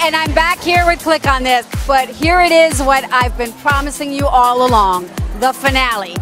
and I'm back here with Click on This. But here it is what I've been promising you all along the finale.